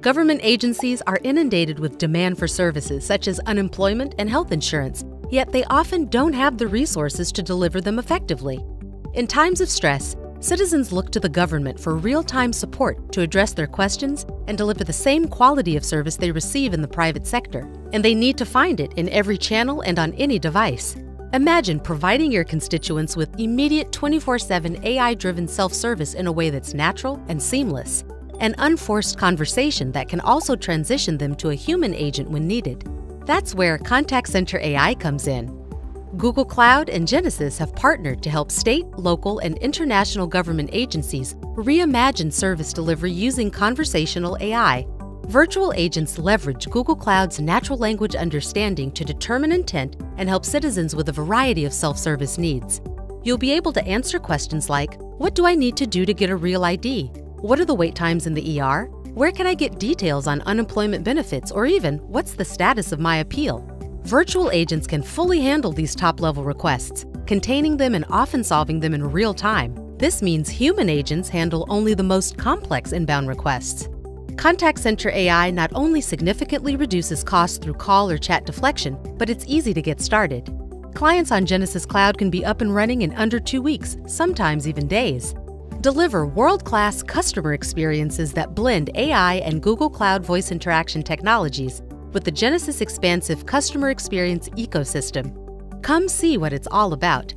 Government agencies are inundated with demand for services such as unemployment and health insurance, yet they often don't have the resources to deliver them effectively. In times of stress, citizens look to the government for real time support to address their questions and deliver the same quality of service they receive in the private sector. And they need to find it in every channel and on any device. Imagine providing your constituents with immediate 24 7 AI driven self service in a way that's natural and seamless, an unforced conversation that can also transition them to a human agent when needed. That's where Contact Center AI comes in. Google Cloud and Genesys have partnered to help state, local, and international government agencies reimagine service delivery using conversational AI. Virtual agents leverage Google Cloud's natural language understanding to determine intent and help citizens with a variety of self service needs. You'll be able to answer questions like What do I need to do to get a real ID? What are the wait times in the ER? Where can I get details on unemployment benefits? Or even, what's the status of my appeal? Virtual agents can fully handle these top level requests, containing them and often solving them in real time. This means human agents handle only the most complex inbound requests. Contact Center AI not only significantly reduces costs through call or chat deflection, but it's easy to get started. Clients on Genesys Cloud can be up and running in under two weeks, sometimes even days. Deliver world class customer experiences that blend AI and Google Cloud voice interaction technologies with the Genesys expansive customer experience ecosystem. Come see what it's all about